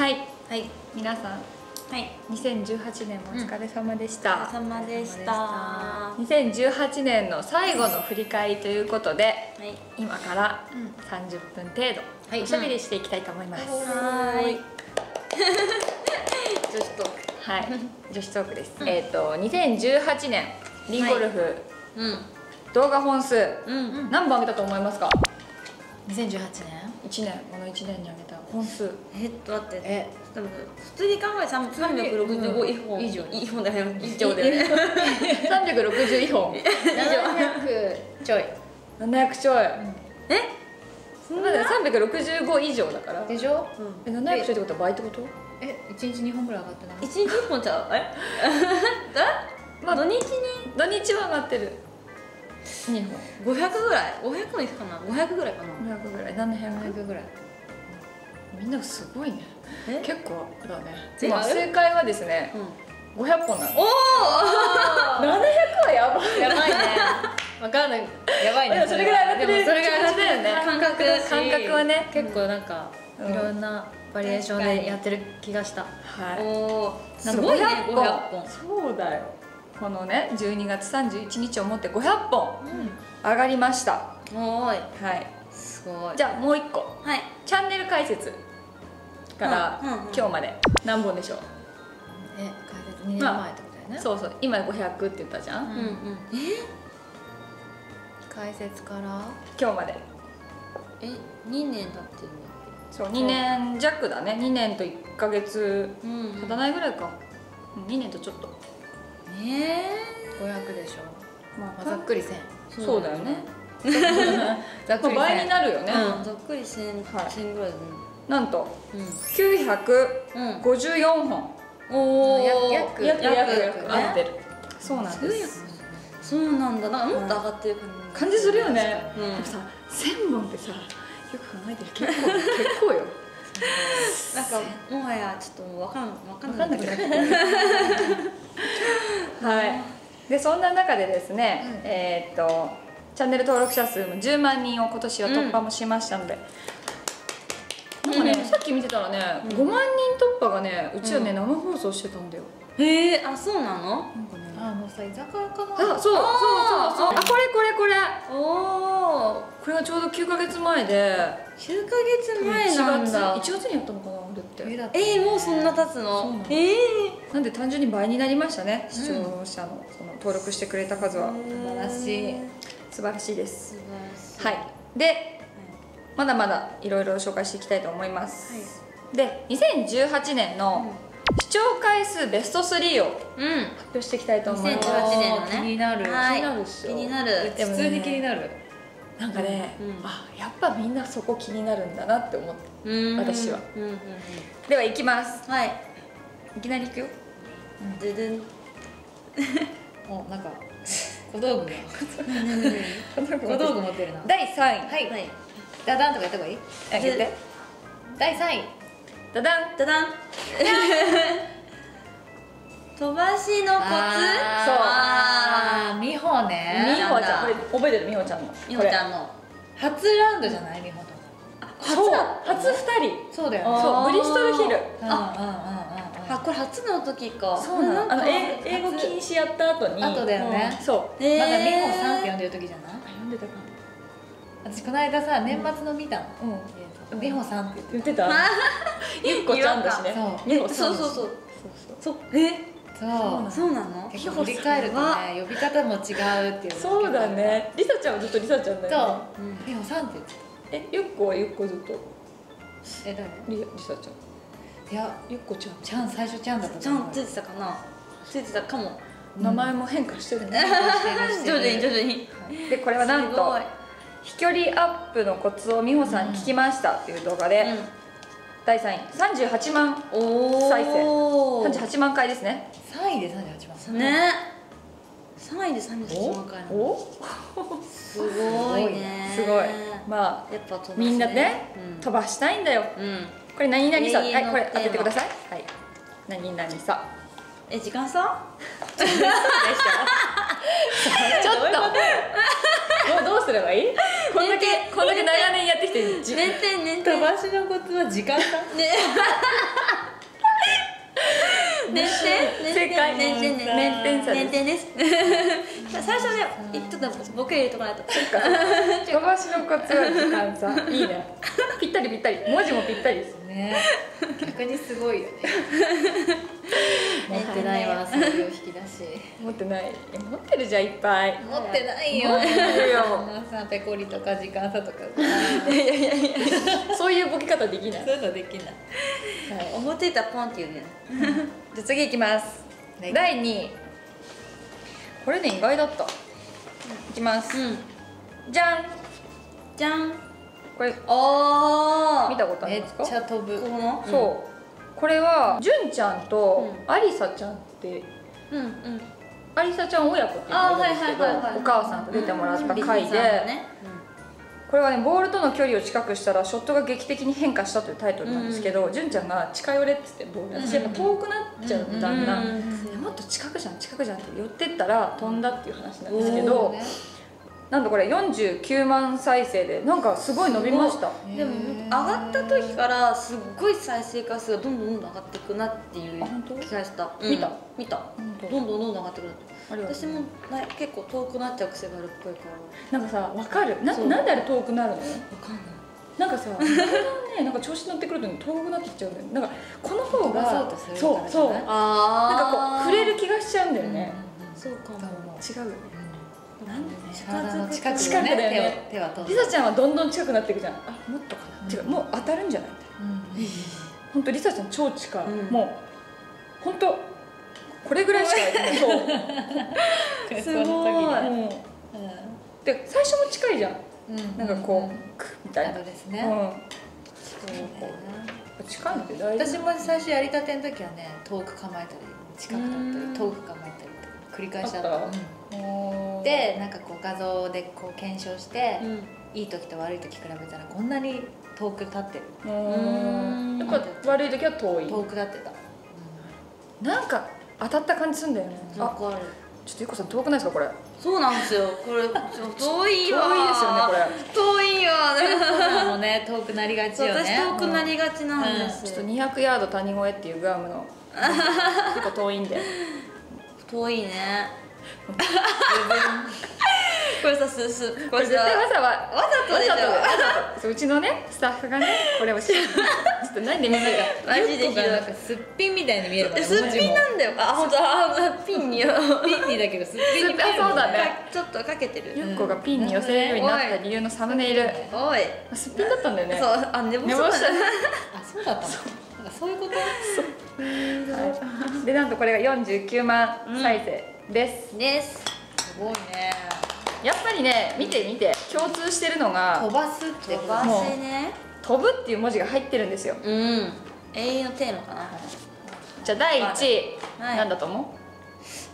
はい。はい。皆さん。はい。2018年もお疲れ様でした、お疲れ様でした。は2018年の最後の振り返りということでい。今からうん。30分程度、はい。おしゃべりしていきたいと思います、はーい。女子トーク。はい。女子トークです、うん。えっ、と2018年リンゴルフ、うん。動画本数うん。何本上げたと思いますか？2018年。1年この1年に上げた本数。えっと待って。え。多分普通に考え365一本。以上。一本だよ。以上だよね。361 本。700ちょい。700ちょい、え？そんなまだ365以上だから。でしょ？え700ちょいってことは倍ってこと？え1日2本ぐらい上がってない？一日一本ちゃう？え？まあ土日に？土日は上がってる。2本。500ぐらい？500もいくかな？500ぐらいかな？500ぐらい。700 700ぐらいみんなすごいね。え？結構だね。えまあ正解はですねうん。500本なの。おお700 はやばい。やばいね。わかんない。やばいね。それぐらい上がってる。でもそれぐらい上がってる。よね。感覚。感覚。はね。結構なんかうん。いろんなバリエーションでやってる気がした。はい。おすごいね500 500本。本そうだよ。このね12月31日をもって500本上がりました。おーい。はい。すごい。じゃあもう一個。はい。チャンネル解説からうんうんうん今日まで。何本でしょう？え解説2年前ってことだよね。そうそう。今500って言ったじゃん？うんうん。え？解説から？え今日まで。え2年経ってるんだっそう2年弱だね。2年と1ヶ月経たないぐらいか。2年とちょっと。え。500でしょ。ままあざっくり1000えそうだよね。ざっくり1000 まあ倍になるよね、うん。ざっくり1000はい。1000ぐらいだねなんとうん。954本。おおや約約約合ってる。そうなんです。そうなんだな。ん？かもっと上がってる感じするよね、うん。でもさ1000本ってさよく考えてる結構結構よ。なんかもはやちょっとわかんわかんなくなってくるはい。でそんな中でですね、うん。えーっとチャンネル登録者数も10万人を今年は突破もしましたので、うんき見てたらね、うん。5万人突破がねうちはね、うん。生放送してたんだよ。へえあそうなの？なんかね。あのさ居酒屋かな。あそうそうそうそう。あこれこれこれ。おおこれがちょうど9か月前で。9ヶ月前なんだ。1月 ,1 月にやったのかな俺って。えー、もうそんな経つの？の。ええなんで単純に倍になりましたね視聴者のその登録してくれた数は。素晴らしい。素晴らしいです。素晴らしい。はい。でまだまだいろいろ紹介していきたいと思います、で2018年の視聴回数ベスト3を発うん。表していきたいと思います。2018年のね。気になる。はい。気になるっしょ気になる。でもね普通に気になる。なんかね、うん。あやっぱみんなそこ気になるんだなって思ってうん私はうんうんうん。ではいきます。はい。いきなりいくよ。ででんおなんか小道具が。小道具持ってるな。第3位。はいはいダダンとかやった方がいい？あ言って。第3位。ダダン。ダダン。飛ばしのコツ。あー。美穂ね。美穂ちゃん。これ覚えてる？美穂ちゃんの。みほちゃんの。初ラウンドじゃない？美穂とこれそう。初2人。そうだよね。あそうブリストルヒル。うんうんうんうんうん。あこれ初の時か。そうなの。あのんか英英語禁止やった後に。後だよね。そう。えー。まだ美穂さんって呼んでる時じゃない？読んでたか私この間さ年末の見たの。なうん美穂さんって言って言ってた？ゆっこちゃんだしね。そう。美穂さんだし。そうそうそう。そうそう。え？そう。そうなの？結構振り返るとね呼び方も違うっていうそうだね。りさちゃんはずっとりさちゃんだそよね。う。うん。美穂さんって言ってえゆっこはゆっこずっと？え誰？りりさちゃん。いやゆっこちゃん。ちゃん最初ちゃんだったちゃんついてたかな？ついてたかも。名前も変化してるね。徐々に徐々に。でこれはなんとすごい飛距離アップのコツを美穂さんに聞きましたっていう動画で、第3位38万おお再生。38万回ですね。3位で38番ね。3位で38万回なの。お？すごいね。すごい。まやっぱ飛ばすあみんなね、うん。飛ばしたいんだよ。うん。これ何々さはいこれ当ててください。はい。何々さ。え時間差？ちょっと。も うどうすればいい？こんだけこんだけ長年やってきて点じ年点年点飛ばしのコツは時間 差ね年点正解年点年年点年点です。最初ね言っとボケ入れとかないと飛ばしのコツは時間差。いいね。ぴったりぴったり。文字もぴったりですね。逆にすごいよね。持ってないわそういう引き出し。持ってない。え持ってるじゃんいっぱい。持ってないよ。持ってるよ。さペコリとか時間差とか。いやいやいやいや。そういうボケ方できない、そういうのできない。はい、思っていたらポンって言うね。じゃあ次いきます、はい。第2位これね意外だった。いきます、うん。じゃん。じゃんこれおー。見たことあめっりますか？ちゃ飛ぶ。この？そう。これは純ちゃんとうありさちゃんってうんうん。ありさちゃん親子っていうのがいるんですけどお母さんと出てもらった回で、ね。これはねボールとの距離を近くしたらショットが劇的に変化したというタイトルなんですけど、純ちゃんが近寄れって言ってボール私やっぱ遠くなっちゃううんだんだん、もっと近くじゃん近くじゃんって寄ってったら飛んだっていう話なんですけおどーねなんとこれ49万再生でなんかすごい伸びました。でも上がった時からすっごい再生回数がどんどんどんどん上がっていくなっていう気がした、見た？見た。本当？どんどんどんどん上がってくる。私もな結構遠くなっちゃう癖があるっぽいから。なんかさ分かる？ななんであれ遠くなるの？わかんない。なんかさだんだんねなんか調子乗ってくるとね遠くなってきちゃうんだよなんかこの方がそうそうからじゃなんかあこう触れる気がしちゃうんだよね、そうかも。違うよねなんでの近く近くだよね。手は手は飛リサちゃんはどんどん近くなっていくじゃん。あもっとかな、違うもう当たるんじゃない？うん。本当リサちゃん超近い、うん。もう本当これぐらいしかな いそう、すごい。うん、で最初も近いじゃん。うん。なんかこう、クッみたいな、そうですね、うん。そう近いのって大事。私も最初やりたての時はね遠く構えたり近く立ったうん。り遠く構繰り返しだった。でなんかこう画像でこう検証して、うん。いい時と悪い時比べたらこんなに遠く立ってる。ううん。んやっぱ悪い時は遠い。遠く立ってた、なんか当たった感じするんだよね。ある。ちょっとゆっこさん遠くないですかこれ。そうなんですよ。これ 遠いわ。遠いですよねこれ。遠いわ。あのね遠くなりがちよね。私遠くなりがちなんです、ちょっと200ヤード谷越えっていうグアムの 結構遠いんで遠いね。これさすすここれ絶対わざわわざとでしょ。わざとううちのねスタッフがねこれを知ってちょっと何で見せるか。マジでひどい。がなんかすっぴんみたいに見える。すっぴんなんだよ。あ本当あピンにピンにだけどすっぴんに見えるあそうだね。ちょっとかけてる。ゆっこがピンに寄せれるようになった理由のサムネイル。おい。すっぴんだったんだよね。そう。あ寝坊した。ねあそうだったのそういうこと？はいでなんとこれが49万再生です、です。すごいね。やっぱりね見て見て共通してるのが飛ばすって飛ばもうせね飛ぶっていう文字が入ってるんですよ。うん。永遠のテーマかな。じゃあ第1位、はい。なんだと思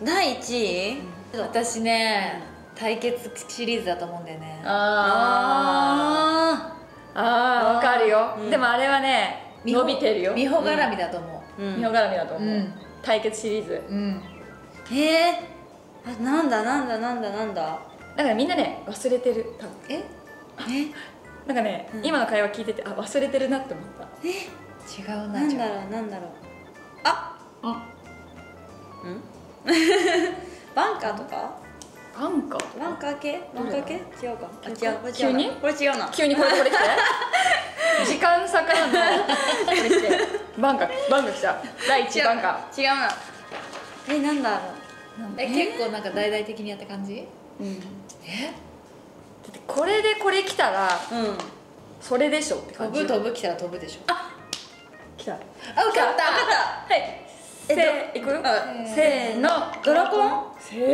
第1位？私ね対決シリーズだと思うんだよね。うあー。あーわかるよ、うん。でもあれはね伸びてるよ美穂絡みだと思う。ん。美穂絡みだと思う、うん。対決シリーズ。ううん。ええあなんだなんだなんだなんだ。だからみんなね忘れてる多分。え？え？なんかね、うん。今の会話聞いててあ忘れてるなって思った。違うななんだろうなんだろう。あ！うんんバンカーとか？バンカバンカー系バンカー系違うか。あ違う。急に？これ違うな。急に？これこれ来て時間差からの。これ来て。バンカバンカ来た。第1違うバンカ違うな。えなんだ？ろえ？結構なんか大々的にやった感じ？う、うん、だえってこれでこれ来たらううん。それでしょって飛感じ。ぶ飛ぶ。来たら飛ぶでしょ。あ来た。分かった。はいせえーいく？よあせーの。ドラコン？正解。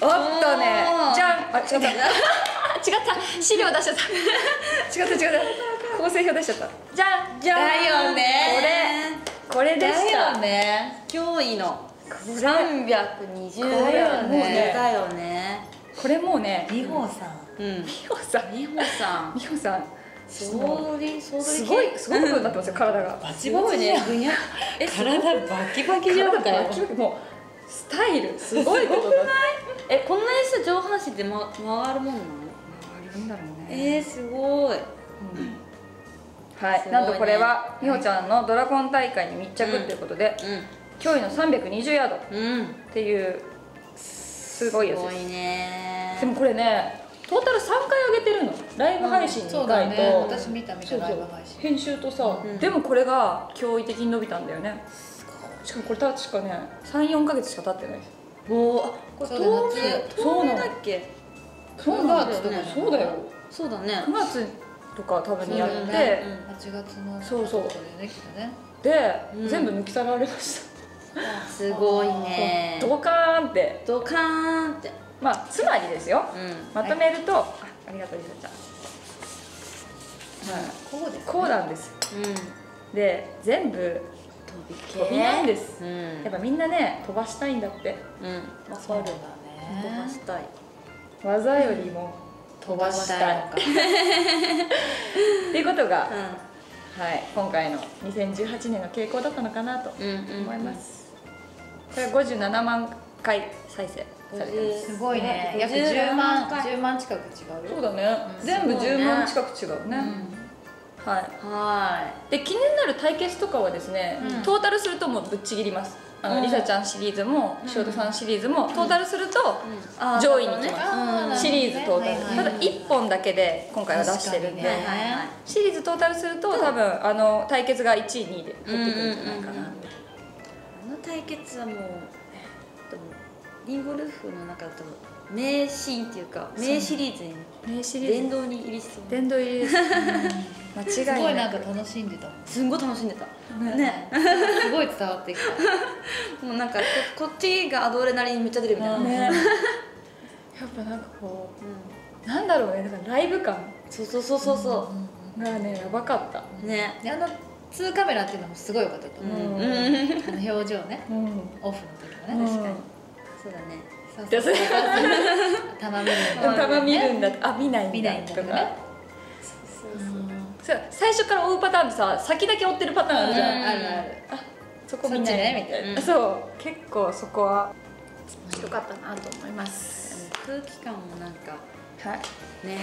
おっとね。じゃんあ違った。違った。資料出しちゃった。違った違った。構成表出しちゃった。じゃんじゃんだよね。これ。でした。だよね。驚異の。これ。320これはもうね。だよね。これもうね美穂さんうん。美穂さん。美穂さん。美穂さんすごいすごいことになってますよ体が。バチバチじゃんぐにゃ。え体バキバキじゃんか体よもうスタイルすごいことだえこんなにさ上半身って、ま、回るもんなの？あるんだろうね。えー、すごい。はい、すごいね。なんとこれは美穂ちゃんのドラゴン大会に密着ということで、驚異の320ヤードっうん。うんていうすごいやつです。すごいね。でもこれねトータル3回上げてるの。ライブ配信2そうだ回と、ね私見た見たライブ配信。編集とさ、うん。でもこれが驚異的に伸びたんだよね。しかもこれ確かね34か月しか経ってない。おーあこれそうだ東夏そうだっけそうなんだよそうだよねそうだよそうだね。9月とか多分にやって、そうだね。8月のそうそう。で、うん。全部抜き去られましすごいた、ね。ドカーンって。ドカーンってまあつまりですよ。うん。まとめると、あありがとうりさちゃん、はい、こうですね。こうなんですうん。で全部飛びなんです。うん。やっぱみんなね飛ばしたいんだって。うん。わそうだかる飛ばねしたい。技よりも飛ばしたい。っていうことが、はい、今回の2018年の傾向だったのかなとうんうん思います、これ57万回再生されてます。すごいね。50約10万回。10万近く違うよ。そうだね、うん。全部すごいね。10万近く違うね、はい。はで気になる対決とかはですね、うん。トータルするともうぶっちぎります。あの、うん。リサちゃんシリーズもうん。翔太さんシリーズもトータルすると、上位に来ます。シリーズトータル、はいはいただ1本だけで今回は出してるんで、ね。シリーズトータルすると多分あの対決が1位2位で入ってくるんじゃないかな、うんうんうん。あの対決はもうリンゴルフの中だと名シーンっていうか名シリーズに名シリーズ殿堂に入りしそう殿堂入りです間違すいない。ごいなんか楽しんでた。すんごい楽しんでた。ね。すごい伝わってきた。もうなんかここっちがアドレナリンめっちゃ出るみたいな、うんね。やっぱなんかこうなんだろうね。だからライブ感。そうそうそうそうそがねやばかった。うね。であの2カメラっていうのもすごい良かったとう思う、ん、うん。うん、あの表情ね。うん。オフの時もね、確かにそうだね。そうでそれ 玉見るんだたま見るんだ。あ見ないんだ。見ないんだとかとか。ねそうそう。そう最初から追うパターンってさ先だけ追ってるパターンあるじゃん、うん。あるある。あそこ見ない。みたいな。なそう結構そこは。良かったなと思います。空気感もなんかはい。ね、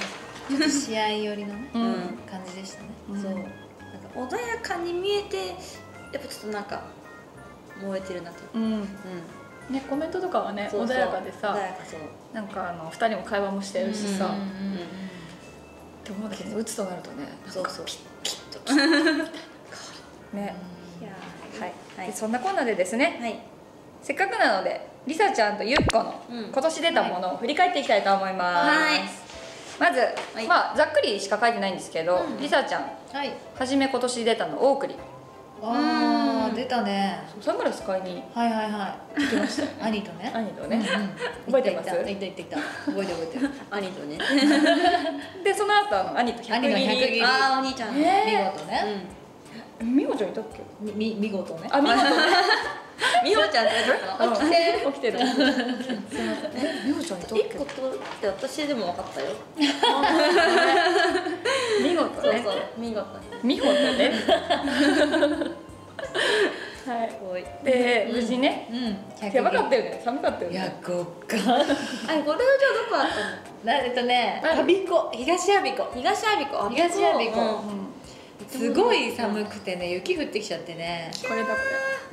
ちょっと試合寄りのね、うん。感じでしたね、うん。そう。なんか穏やかに見えてやっぱちょっとなんか燃えてるなと。いうかうん。うんねコメントとかはね穏やかでさなんかあの2人も会話もしてるしさ、うんっうんて思うん。だけど打つとなるとねそうそう。ピッピッと きね。いやはい、はい。でそんなこんなでですねはい。せっかくなのでりさちゃんとゆっこのうん。今年出たものを振り返っていきたいと思います、はい。まず、い。まあざっくりしか書いてないんですけど、うん。りさちゃん。はい。初め今年出たのオークリあうん。あ出たね。サングラス買いにはいはいはい。行きました兄とね。兄とね、覚えてます？行った行った行った。行った覚えて覚えてる。兄とね。でその後あの兄と100兄の100切切りりああお兄ちゃん。え。ー見事ね、ちゃんいたっけ？みみ見事ね。あ見事ね。美穂ちゃんって言ったの？起きて起きてる。すいません。え美穂ちゃんいたっけ？って私でも分かったよ。見事ね。そうそう見事美穂とねはい。で無事ね。うん。やばかったよよね。寒かったよいやね極寒あこれはじゃあどこあったの？なえっとねうん我孫子。東我孫子。東阿鼻子。東阿鼻子すごい寒くてね雪降ってきちゃってね。これだって。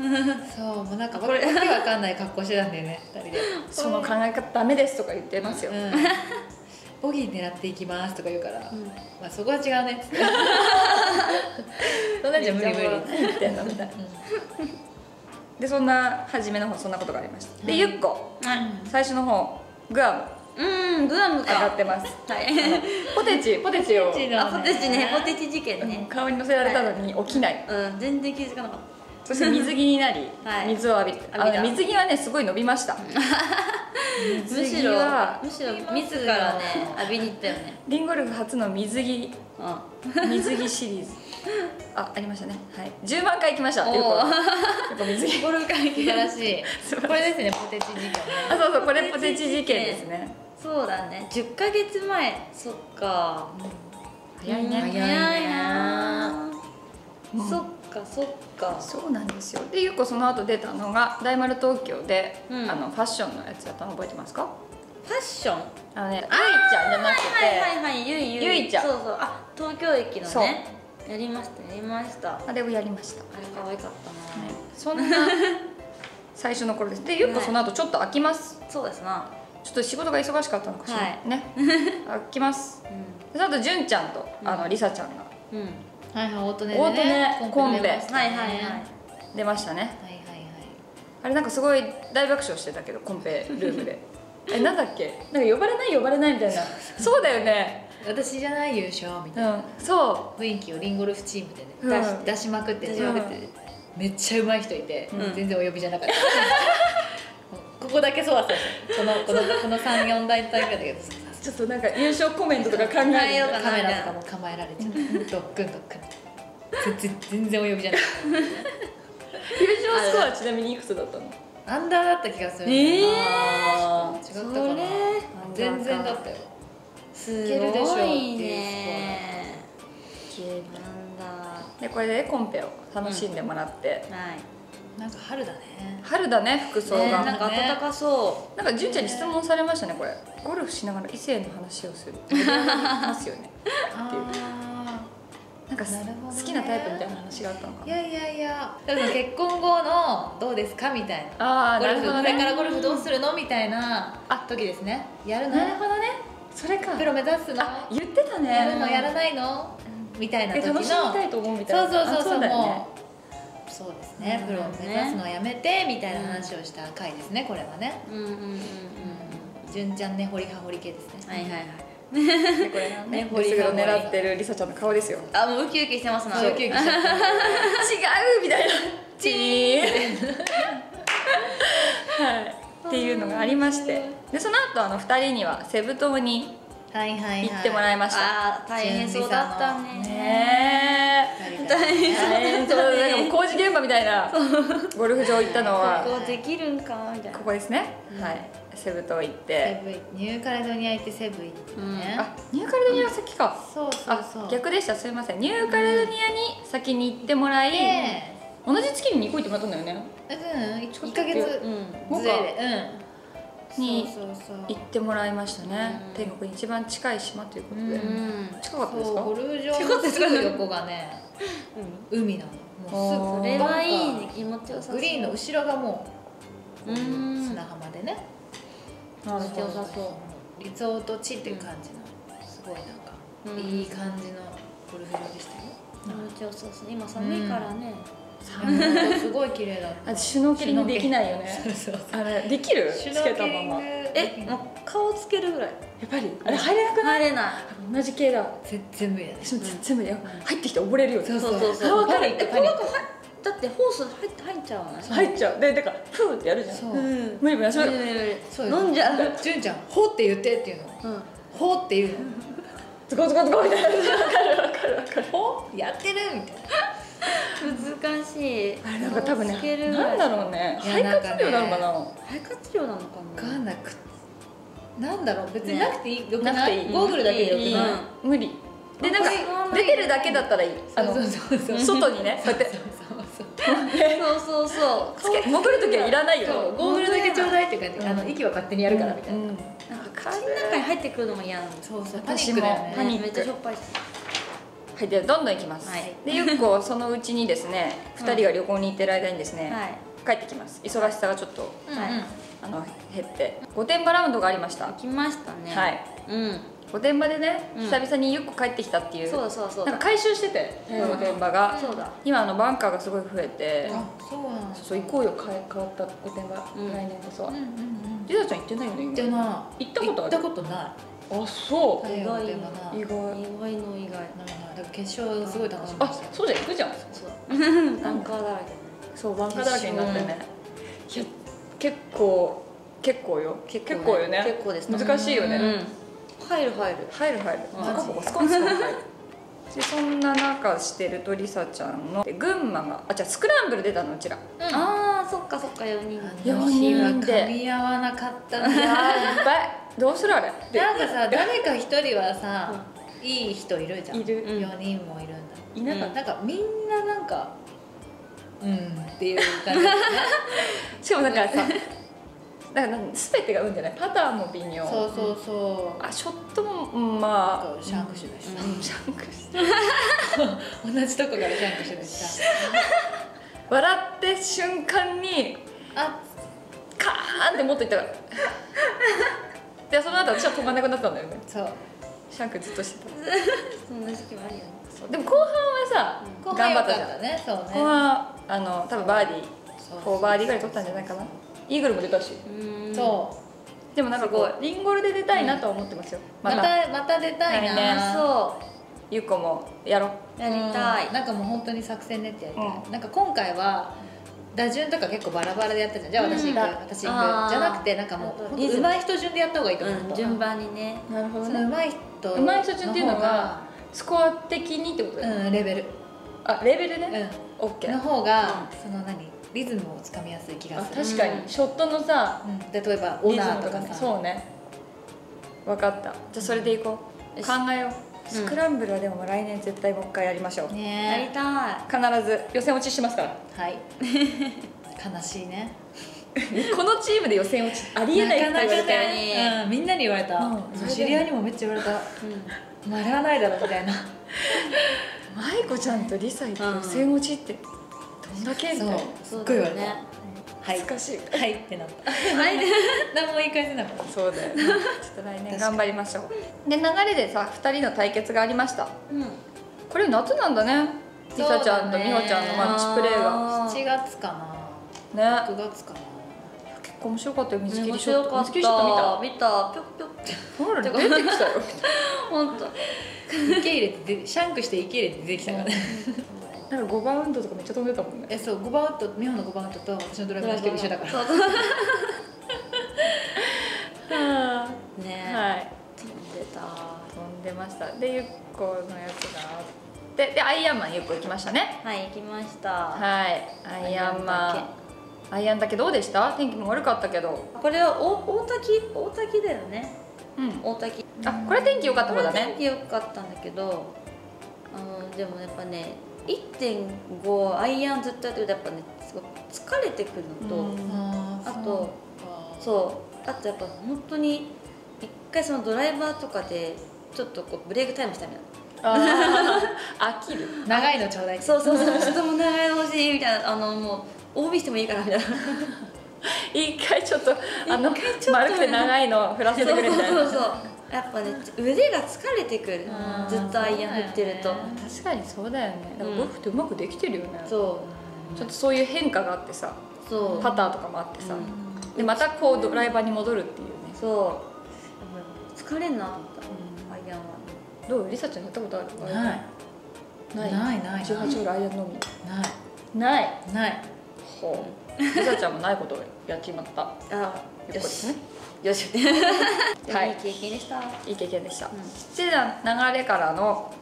そうもうなんかわけわかんない格好してたんだよね二人で。その考え方ダメですとか言ってますよ、うんボギー狙っていきますとか言うから、うん。まあそこは違うね。っつってそんなんじゃ無理無理、みたいなでそんな初めの方そんなことがありました。で、ゆっこ。はい。最初の方グアム。うんグアム上がかってます。はい。ポテチ。ポテチを。ポテチのあポテチね。ポテチ事件ね。顔に乗せられたのに起きない、うん。全然気づかなかっそして水着になり、はい。水を浴びてあ水着はねすごい伸びました。たむしろはむしろ自らね浴びに行ったよね。リンゴルフ初の水着。う水着シリーズ。あありましたね。はい。10万回行きました。っこやっぱ水着。んゴルフ会素晴らしい。これですねポテチ事件ね。あそうそうこれポテチ事件ですね。そうだね。10ヶ月前。そっか。早いね。うん早いな。うん。そっかそっか。そうなんですよ。でゆっこその後出たのが大丸東京で、うん。あのファッションのやつやったの覚えてますか？ファッション？あのねゆいちゃんじゃなくて、はいはいはいゆいゆいゆいちゃんそうそう。あ東京駅のね。やりましたやりました。ああれをやりました。れ可愛かったな、そんな 最初の頃です。でゆっこその後ちょっと飽きます。そうですな。ちょっと仕事が忙しかったのかしら、はい。ね飽きます。でその後純ちゃんとあのりさちゃんがうん、うん、はいはいオートネオートネコンペ出ましたね。はいはいはい出ましたね。はいはいはい。あれなんかすごい大爆笑してたけどコンペルームで。えなんだっけ？なんか呼ばれない呼ばれないみたいな。そうだよね。私じゃない優勝みたいな。うんそ雰囲気をリンゴルフチームでね、出しうん。出しまくって出しまくってめっちゃ上手い人いて、うん。全然お呼びじゃなかった。ここだけそうだった。このこのこの34代大会だけどうちょっとなんか優勝コメントとか考えようかカメラとかも構えられちゃってドックンドックン。全然全然お呼びじゃない。優勝スコアちなみにいくつだったの？アンダーだった気がするええあー違ったかな全然だったよ。すいけるでしょごいいうね。消えるなんだ。でこれでコンペを楽しんでもらって、はいなんか春だね。春だね服装が、ねなんなんかか暖かそ純ちゃんに質問されましたねこれ。ゴルフしながら異性の話をする。ってますよね。あなんかなるほどね。好きなタイプみたいな話があったのかな。ーいやいやいや。だから結婚後のどうですか？みたいな。ああゴルフ、なるほどこれからねゴルフどうするの？みたいなあ。時ですね。やるのなるほどね。それか。プロ目指すの？あ言ってたね。やるの？やらないの？みたいなえ時の。楽しみたいと思うみたいそうなそうそうそうあだよね。もうそうですね。プロを目指すのをやめてみたいな話をした回ですねこれはね。ううんうんうんうん。純ちゃんね掘り葉掘り系ですね。はいはいはい。でこれがねねボリが狙ってるりさちゃんの顔ですよあもうウキウキしてますな。ウキウキしちゃっ違うみたいな。チーン。はい。っていうのがありまして。でその後あの2人にはセブ島にたはいはいはい。行ってもらいました、大変そうだったね。ねえ。大変そう。なんかもう工事現場みたいな。ゴルフ場行ったのは。ここできるんかみたいな。ここですね、はい。セブ島行って。セブニューカレドニア行ってセブ行ってね、あニューカレドニアが先か。そうそうそう。あ逆でした。すいません。ニューカレドニアに先に行ってもらい、で同じ月に2個行ってもらったんだよね。うん1ヶ月うんずれで。うんに行ってもらいましたね、うん。天国に一番近い島ということで、うん。近かったですか？ゴルフ場のすぐ横がね海なのも。うそれはいいね気持ちよさそう。グリーンの後ろがもううん。砂浜でね。気持ちよさそうリゾート地っていう感じのすごいなんかうんいい感じのゴルフ場でしたよ。気持ちよさそう今寒いからねすごい綺麗だった。あシュノーケリングできないよね。あれできる？シュつけノーケリング。たまま。やえもう顔つけるぐらい？っぱり？あれ入れなくない？入れない。同じ系だ全然無理私も全部で入ってきて溺れるよそうそうそう。そうあわかるパニックパニックだってホース入って入っちゃう。ね入っちゃう。でだからフーってやるじゃん。そう。うん無理無理。無理飲んじゃう。純ちゃん「ほ」って言ってっていうの。うん「ほ」っていうの。ズコズコズコみたいな。わかるわかるわかる。ほやってるみたいな難しい。あれなんか多分ねないんだろうね。肺活量なのかな？肺活量なのか分なかんなくなんだろう。別になくていい、よくなくていい？ゴーグルだけでよくいい？ない無理。でなんかうん出てるだけだったらいい。あのそうそう。そう外にねこうやってそう。そうそうそう そう。つけ潜る時はいらないよ。ゴーグルだけちょうだいって感じ、うん。あの息は勝手にやるからみたいな、うん。なんか口の中に入ってくるのも嫌なんですそうそうパニックだよね。パニック。めっちゃしょっぱいしはいでどんどん行きます、はい。でゆっこそのうちにですね2人が旅行に行ってる間にですね、はい。帰ってきます。忙しさがちょっとあの減って。御殿場ラウンドがありました、行きましたね。はい。うん。御殿場でね、うん。久々にゆっこ帰ってきたっていうそうだそうだ。そうだなんか回収しててうん。御殿場が、そうだ。今あのバンカーがすごい増えて、あそうなんだそう行こうよ変え変わった御殿場、うん。来年こそは。うんうんうん。りさちゃん行ってないよね。行ってない。行ったことある？行ったことないあそ太陽意外意外意外の意外だから決勝すごい楽しみあそうじゃん行くじゃん。そう。バンカーだらけそうバンカーだらけになってね。いや結構結構よ。結構よね。結構です。ね難しいよね、うん。入る入る。入る入る。うんそこそこスコンスコン入るでそんな中してるとりさちゃんので群馬があじゃスクランブル出たのうちら。ああそっかそっか4人四4人で。噛み合わなかったやなば いどうするあれ？でなんかさ誰か一人はさ、いい人いるじゃん。いる。うん。4人もいるんだ。いなかった、なんかみんななんかうんっていう感じ。だ ねしかもなんかさだから全てが運じゃない？パターンも微妙。そうそうそう。あショットもうんまあシャンクシュだしさ。うん。シャンクして 同じとこからシャンクシュだしさ。笑って瞬間にあ。カーンって持っといったからでその後私は止まんなくなったんだよね。そう。シャンクずっとしてた。そんな時期もあるよね。そうでも後半はさ、後半良かった頑張ったじゃん。ねそうね。後半あの多分バーディーそう。4バーディーぐらい取ったんじゃないかな。イーグルも出たし。うん。そでもなんかこうリンゴルで出たいなとは思ってますよ、うまたまた出たいな、来年。そゆっこもやろう。うやりたい。うん。なんかもう本当に作戦練ってやりたい、うなんか今回は打順とか結構バラバラでやったじゃん。じゃあ私行く、うん。私行く。じゃなくてなんかもう上手い人順でやった方がいいと思う、うん順番にね。なるほその上手い人上手い人順っていうのががスコア的にってこと？だよね、うんレベル、あレベルね、うん。オッケー。の方が、その何？リズムをつかみやすい気あがする。確かに、うん。ショットのさうん、で例えばオリズナーとかさ。ムとかね。そうね。分かった。じゃあそれでいこう、考えようスクランブルはでも来年絶対もう一回やりましょう、やりねた必ず予選落ちしますから。はい。悲しいね。このチームで予選落ちありえないって言われてなかなかね、うん、みんなに言われた、うん。知り合いにもめっちゃ言われた。い、まああれはないだろみたいな。舞子ちゃんとリサイって予選落ちってどんだけみたすっごい言われた、はい。懐かしい。はい。ってなったはい。何も言い返せなかっそうだよね。ちょっと来年。頑張りましょう。で流れでさ2人の対決がありました。うん。これ夏なんだね。リサちゃんと美穂ちゃんのマッチプレーが。たあー7月かな。ね。9月かな。結構面白かったよ。水切面りショット水切りショット見た。た。見た。ぴょっぴょってほら出てきたよ。本当。受け入れて出シャンクして受け入れて出てきたからねなんか5バウンドとかめっちゃ飛んでたもんね。えそう5番ウッド美穂の5番ウッドと私のドライブの飛距離一緒だから。そうそうはね。い。飛んでた。飛んでました。でゆっこのやつがあって。でアイアンマンゆっこ行きましたね。はい行きました。はい。アイアンマン。アイアンだけ。どうでした？天気も悪かったけど。これは大大滝？大滝だよね。うん。大滝。あこれ天気良かった方だね。天気良かったんだけど。あのでもやっぱね1.5アイアンずっとやってるとやっぱねすごい疲れてくるのと、うん。ああとそうあとやっぱ本当に一回そのドライバーとかでちょっとこうブレイクタイムしたみたいな。飽きる。長いのちょう。だいそうそうそうちょっともう長いの欲しいみたいな。あのもう OB してもいいからみたいな。一回ちょっとあの丸くて長いの振らせてくれみたいな。そうそうそうやっぱね腕が疲れてくる。うん。ずっとアイアン振ってると。ね確かにそうだよね。だからゴルフってうまくできてるよね、そちょっとそういう変化があってさうそう。パターとかもあってさ、うん。でまたこうドライバーに戻るっていうね。そう。疲れんなと思った。アイアンは。どうリサちゃんやったことある？ない。ない？ないない。18ホールアイアンのみない。ない。ない。ほう。リサちゃんもないことをやっちまった。あよっこですねよし。はい。いい経験でした。うんいい経験でした、で流れからの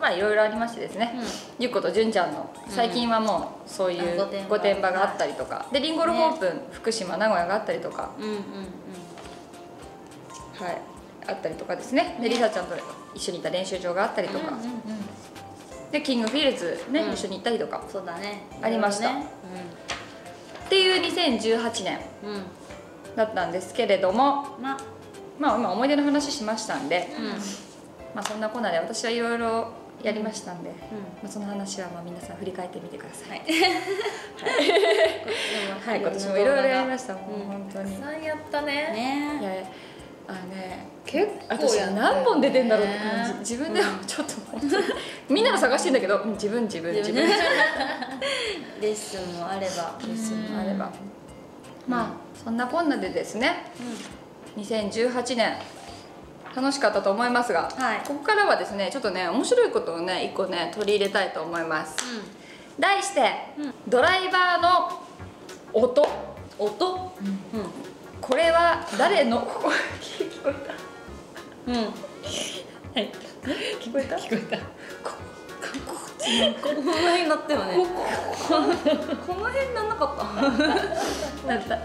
まあいろいろありましてですね、ゆっことじゅんちゃんの最近はもうそういうあ御殿場が。あったりとか、でリンゴルフオープン、福島名古屋があったりとか、うんうんうん。はい、あったりとかですね。でリサちゃんと一緒にいた練習場があったりとか、うんうんうん。でキングフィールズね、うん。一緒に行ったりとか。そうだね。ありました。ね。っていう2018年うんうんだったんですけれどもまあまあ今思い出の話しましたんで、うん。まあ、そんなこんなで私はいろいろやりましたんで、うん。まあ、その話はまあ皆さん振り返ってみてください、ははい、今年もいろいろやりました。もううん本当に、いたくさんやったね。ねやあのね結構私や何本出てんだろうって感じ。自分でもちょっと本当にみんなの探してんだけどうん自分自分自分。自レ分レッスンもあれば。ッスンもあればまあそんなこんなでですね2018年楽しかったと思いますが、はい。ここからはですねちょっとね面白いことをね一個ね取り入れたいと思います。題して、うん。ドライバーの音。音？うこれは誰の？聞こえんうん。たはい。聞こえた？聞こえたこの辺なったよね。この辺なんなかった。なった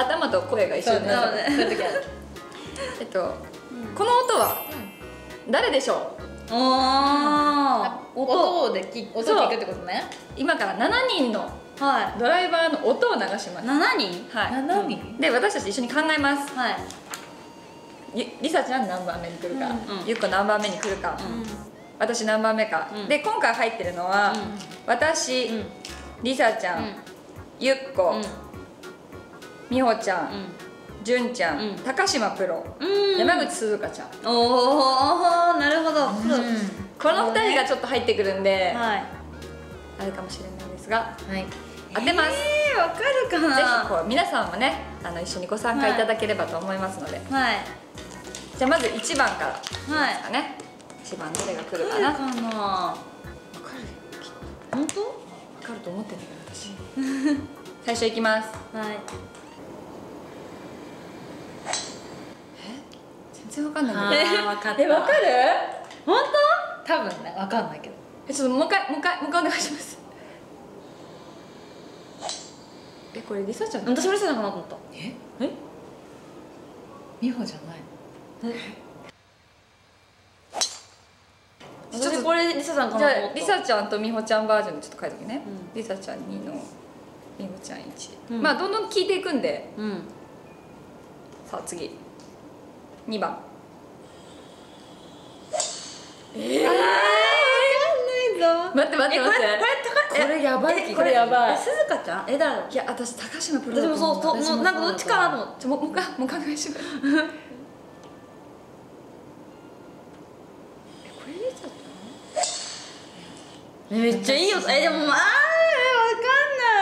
頭と声が一緒になったえっと、この音は誰でしょう？ああ音。音でき音聞くってことね。今から7人のはドライバーの音を流します。い7人？はい。7人？で私たち一緒に考えます。はい。ゆりさちゃん何番目に来るか、うん。うん。ゆっこ何番目に来るか、うん私何番目か、うん。で今回入ってるのは、うん。私、うん。りさちゃん、ゆっこ、みほちゃん、じゅんちゃん、うん。高島プロ、うん。山口すずかちゃん。おおなるほど。この2人がちょっと入ってくるんで、はい。あるかもしれないですがはい。当てます、えー、わかるかな？ぜひこう皆さんもねあの一緒にご参加いただければと思いますので、はい。じゃあまず1番からいきまはい。すかね、1番どれが来るわかな。かな。わかる。本当？わかると思ってんだけど私。最初いきます。はい。全然わかんないんだけどあー分かった。えわかる？本多分ね分かんないけど。えちょっともう一回もう一回もう一回お願いします。えこれりさちゃん？当私もリサさんかなと思った。え？え？美穂じゃないちょっと私これリサさんかじゃありさちゃんとみほちゃんバージョンでちょっと書いときね。うん。りさ、ちゃん2のみほちゃん1、うん。まあどんどん聞いていくんで。うん。さあ次。2番。えー、待って待って待って。えこれやばいえこれやばい。えすずかちゃん？え誰だいや私高島プロ私もそうそう私ももうなんかどっちかなと思って。もう一回もう一回お願い。しますえこれりさちゃんえめっちゃいいよえでもまあわかん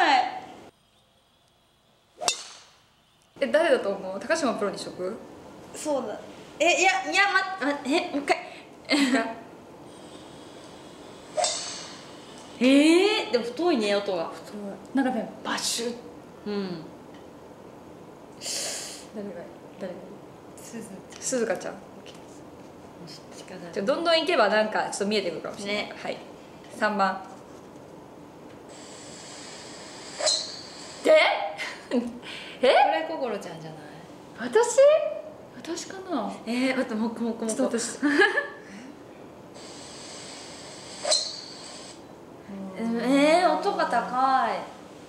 ない。え誰だと思う？高島プロにしとく？そうだ。えいやいやままえもう一回。えー、でも太いね音が。なんかねバシュッ。うん。誰が誰が？すずすずかちゃん。力じゃあどんどんいけばなんかちょっと見えてくるかもしれない、ね。はい3番。でえ？これ心ちゃんじゃない？私？私かな？えー、待ってもう一個もう一個もう一個ちょっと私 えー、音が高い。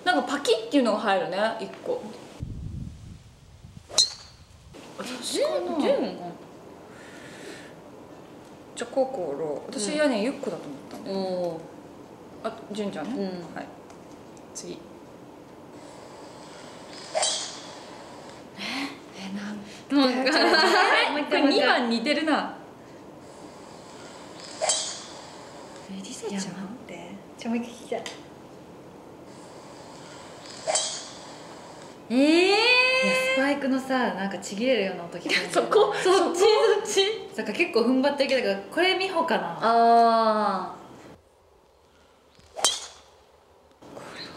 なんかパキッっていうのが入るね1個。私じゃあココロ私はねゆっこだと思ったんだよおおあ純ちゃんね、うん。はい。次。えなん？なんか。もう一回2番似てるな。えりさちゃんって。ちょもう一回聞きたい。ええいやスパイクのさなんかちぎれるような音聞こえる。そこ？そっちそっちだから結構踏ん張ってるけどだからこれ美穂かな。ああ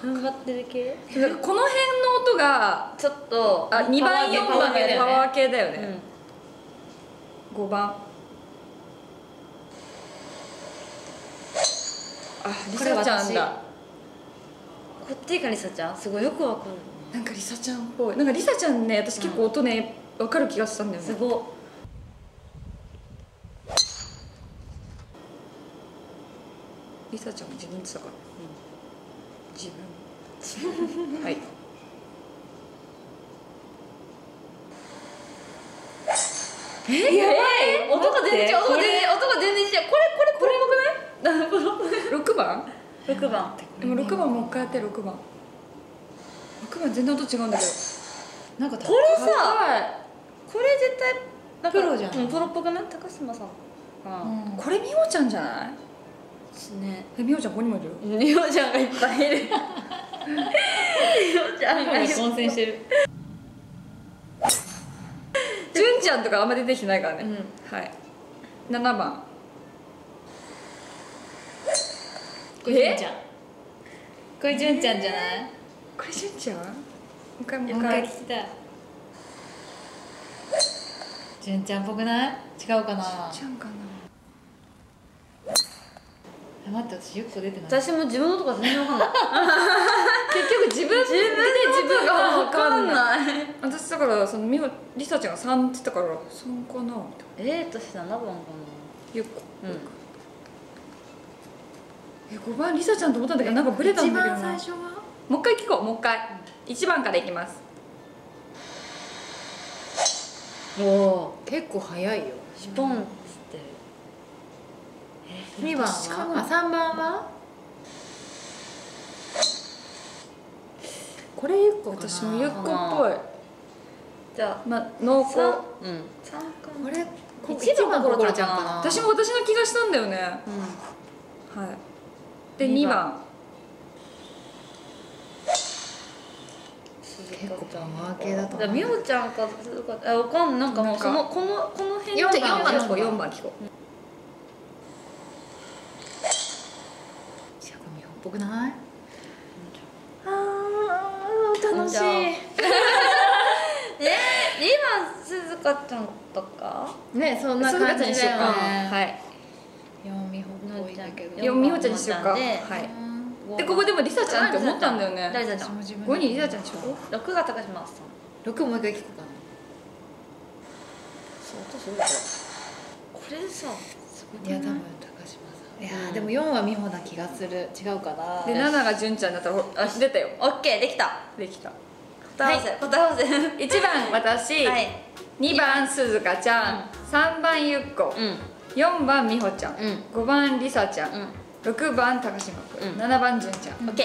踏ん。張ってる系この辺の音がちょっとあ2番4番がパワー系だよね、うん。5番。ありこれさちゃん私。だこっちがりさちゃん？すごいよくわかるなんかりさちゃんっぽい。なんかりさちゃんね私結構音ね、分かる気がしたんだよね。すごりさちゃんも自分って言ってたから、自分。はい。えやばい。音が全然違う。音が全然音が全然違う。これこれこれよくない6番？6番。でも6番もう一回やって6番。6番全然音違うんだけど。なんかこれさはこれ絶対プロじゃん。うんプロっぽくない？高島さんうん。これみほちゃんじゃない？ですね。えみほちゃんここにもいるよ。リオちゃんがいっぱいいる。リオちゃんが混戦してる。純ちゃんとかあんま出てきてないからね、うん。はい。7番。これ純ちゃん。これ純ちゃんじゃない？これ純ちゃん？もう一回。もう一一回回聞きたい。純ちゃんっぽくない？違うかな？ちゃんかな？え待って私ゆっこ出てない私も自分のとか全然わかんない。結局自分で自分が分かんない。私だからそのみほりさちゃんが3って言ったから3かなみたいな。えーとして7番かゆっこ。なうん。え5番りさちゃんと思ったんだけどなんかブレたんだけどな。最初は？もう一回聞こうもう一回。1番からいきます。おお結構早いよ。シュポン。っつって2番はあ3番は？これゆっこ私もゆっこっぽい。じゃまあ濃厚。うん。三かこれ番心ちゃんかな。私も私の気がしたんだよね。うん。はい。で2二番。番。結構パワー系だとだ思う。みおちゃんかあわかんなんかもうそのこのこの辺四じゃあ4番四聞こう4番聞こシャコミホっぽくない？うあ楽しい。えー、二番鈴鹿ちゃんとか？ねそんな感じにしようか。ねはい。四美穂っぽいんだけど。よみほちゃんにしようか。はい。うん。でここでもりさちゃんって思ったんだよね。誰だちゃん私も自分5人りさちゃんにしようか六が高島さん。六もう一回聞こうかな。そう音すごい。これでさいや多分いやーでも四は美穂な気がする。違うかな。で7が純ちゃんだったらほあ出たよ。オッケーできた。できた。答え合わせ答え合わせ。1番私、はい。2番鈴鹿ちゃん、3番ゆっこ、うん。4番美穂ちゃん、うん。5番りさちゃん、うん。6番高島君、うん。7番純ちゃん、オッケ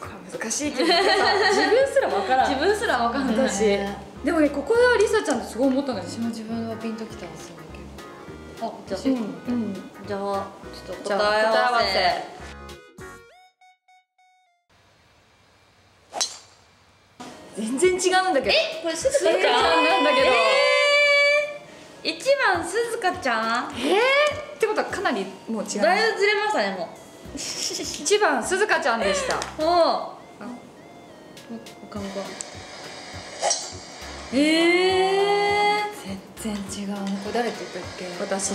これ難しいって言ってさ 自分すら分からん。自分すらわかんない。私。でもねここではりさちゃんってすごい思ったのよ私も自分はピンときたんですよあじゃあうん、うん、じゃあちょっと答え合わせ。全然違うんだけど。えこれ鈴鈴鹿ちゃんなんだけどえー、1番鈴鹿ちゃん？えー、ってことはかなりもう違うだいぶずれましたねも1番鈴鹿ちゃんでした。う。もう他の子え全然違うなこれ誰って言ったっけ？私うん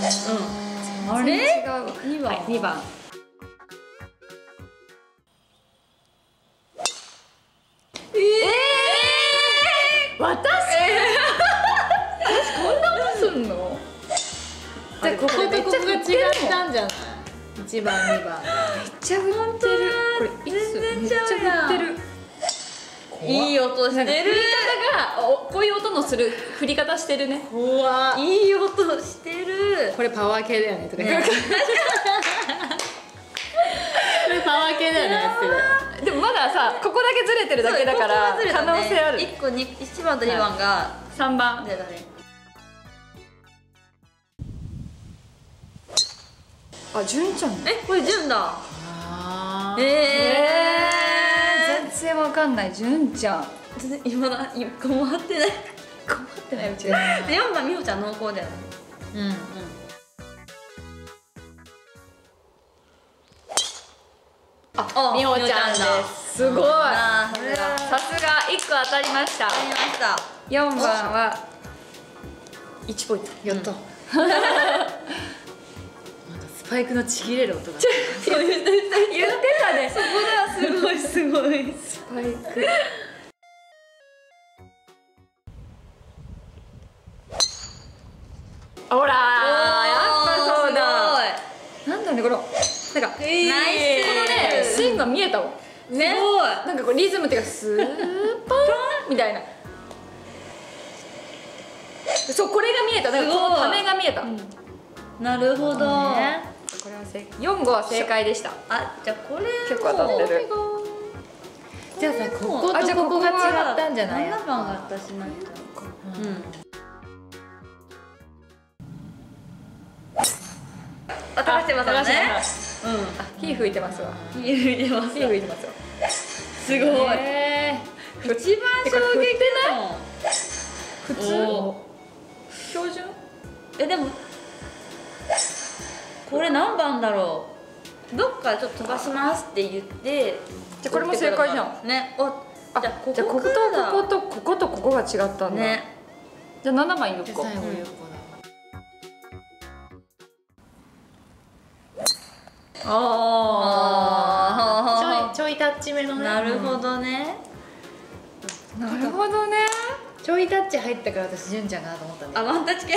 あれ？違うわ二番。はい、2番。えー、私、私こんなすんの？じゃあこことここが違ったんじゃない一番二番めっちゃ振ってるこれいつ？全然めっちゃ振ってる。いい音してる。振り方がおこういう音のする振り方してるね。怖いい音してるこれパワー系だよねとか言ねってこれパワー系だよねってでもまださここだけずれてるだけだから可能性ある。1個に1番と2番が3番。出たね。あ純ちゃん。えこれ純だ。あー。えええー、全然わかんない。純ちゃん。全然今だ一個も合ってない。困ってないうち で4番美穂ちゃん濃厚だよね。うん。あみほちゃんです。すごい。さすが。1個当たりました。ありました。4番は。1ポイント。やった、まだスパイクのちぎれる音が。言ってたね。そこすごい。すごい。スパイク。ほらーやっぱそうだ。なんだねこのなんかすごいナイスが見えたもんねなんかこうリズムっていうかスーパーみたいな。そうこれが見えた。なんかこのためが見えた、なるほど、ね。これは正解4号は正解でした。あじゃあこれ結構当たってる。じゃあさこことあじゃあここが違ったんじゃない？7番が私なんじゃんうんあ高島さんねうん。火吹いてますわ。うんいてます。火吹いてますわすごい。え一番衝撃だ普通。お標準？えでもこれ何番だろう？どっかちょっと飛ばしますって言ってじゃあこれも正解じゃん。ねおあじゃあこじゃあこことここことこことここが違ったんだ、ね。じゃあ7番いるー、か最あだちょいちょいタッチ目のね。なるほどね。なるほどね。ちょいタッチ入ったから私純ちゃんかなと思ったんだあワンタッチ系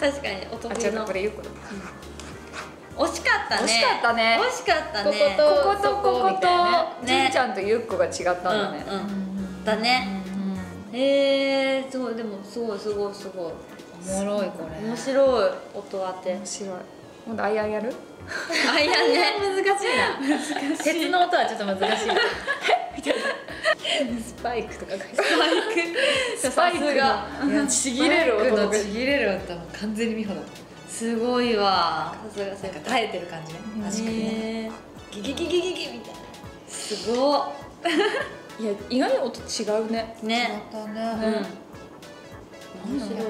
確かにおあ得意の。これゆっこだ惜しかったね。惜しかったね。惜しかったね。ここことここそこみたいなとねちゃんとゆっこが違ったんだね、うんうんだねえー、そうでもすごいすごいすごい。おもろいこれ。面白い音当て。面白い今度あいあいやる？あいやね。難しいな。鉄の音はちょっと難しい。スパイクとかがスパイク。が。いやちぎれる音がスパイクのちぎれる音。はもう完全に美穂だすごいわ。さすがなん先か耐えてる感じね。うん確かにねね。ギギギギギギみたいな。すごっ。いや意外に音違うね。ね。またうん。ね面白い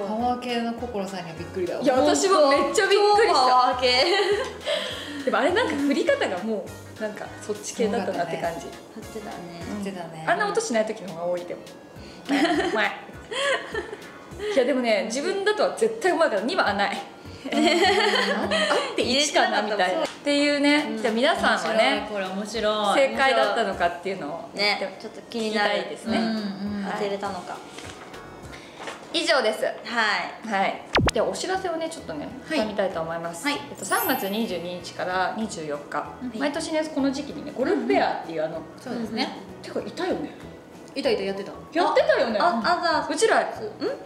パワー系の心さんにはびっくりだわ。いや私もめっちゃびっくりした。超パワー系。でもあれなんか振り方がもうなんかそっち系だったなって感じ、やっね。言っね。あんな音しない時の方が多いでも。前。いやでもね自分だとは絶対うまいから2はない。あって1かなみたいな。っていうね、うん。じゃあ皆さんはねこれ面白い。正解だったのかっていうのをね。ちょっと気になる。聞きたいですね。当てれたのか以上です。はい。はい。ではお知らせをねちょっとねはい。挟みたいと思います、はい。えっと、3月22日から24日、い。毎年ねこの時期にねゴルフフェアっていうあの、そうですね。てかいたよね。いたいたやってた。やってたよね。ああざうちら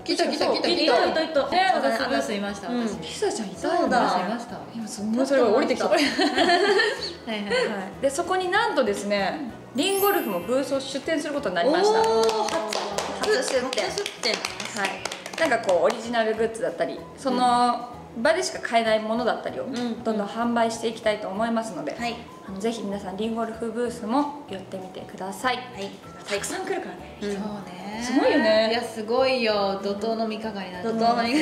来た来た来た来た。いたいた。いたね私ブースいましたうん。私。ひさちゃんいたよね。いました今そんなそれが降りてきた。はいはいはい。でそこになんとですねリンゴルフもブースを出店することになりました。おー初出店。初出店はい。なんかこうオリジナルグッズだったりその場でしか買えないものだったりをんどんどん販売していきたいと思いますので、はい。あのぜひ皆さんリンゴルフブースも寄ってみてください。はい。たくさん来るからね。うん。そうね。すごいよね。いやすごいよ。怒涛の三日間になって怒涛の三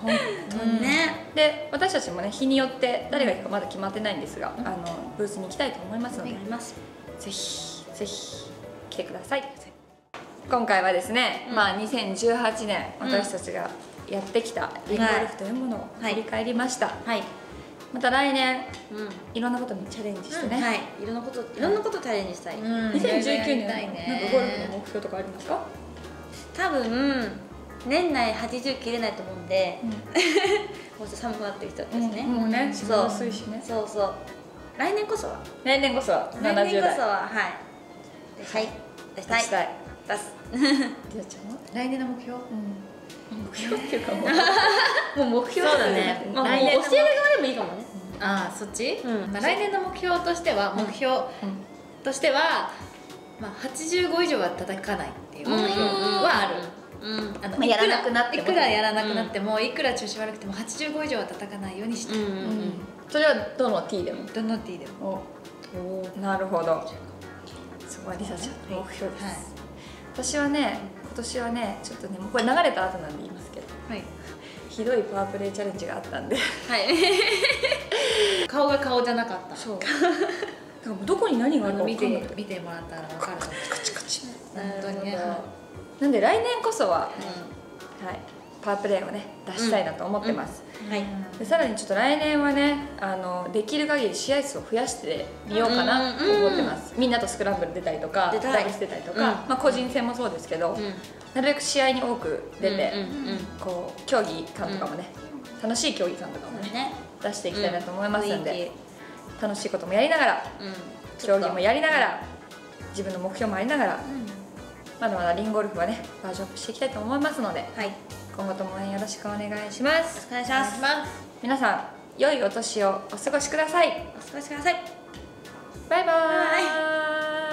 本当に。ね。で私たちもね日によって誰が行くかまだ決まってないんですが、あのブースに行きたいと思いますので、ぜひぜひ来てください今回はですね、うん。まあ2018年うん。私たちがやってきたリンゴルフというものをはい振り返りました、はい。また来年うん。いろんなことにチャレンジしてね、はい。いろんなこといろんなことチャレンジしたい。うん。2019年なんかゴルフの目標とかありますか、多分年内80切れないと思うんで もうちょっと寒くなってきたんですねもうねそう自分薄いしね。そう。そう来年こそは。来年こそは来70代。年こそははい。はい。出したい出す。りあちゃんは？来年の目標？目標っていうかもう。もう目標そうだね。まあ教える側でもいいかもね。ああそっち、うん。まあ、来年の目標としては目標としては、まあ、85以上は叩かないっていう目標はある、うん。あのまあやらなくなってもいくらやらなくなっても、いくら調子悪くても85以上は叩かないようにして、うんうんうん。それはどの T でも？どの T でも。お。なるほど。そこはりさちゃんの目標です、はい私はね今年はねちょっとねもうこれ流れた後なんで言いますけどはい。ひどいパワープレイチャレンジがあったんで。はい。顔が顔じゃなかった。そう。だからもうどこに何があるか見て分かんな見てもらったら分かる。カチカチ本当にね。なんで来年こそは、はい、パワープレイをね出したいなと思ってます、はい。でさらにちょっと来年はねあのできる限り試合数を増やしてみようかなと思ってます、みんなとスクランブル出たりとかダブルス出たりとか、うん。まあ、個人戦もそうですけど、うん。なるべく試合に多く出て、うんうんうん。こう競技感とかもね、楽しい競技感とかもねね。出していきたいなと思いますんで、楽しいこともやりながら競技もやりながら自分の目標もありながらまだまだリンゴルフはねバージョンアップしていきたいと思いますのではい今後とも応援よろしくお願いします。お願いします。皆さん良いお年をお過ごしください。お過ごしください。バイバイ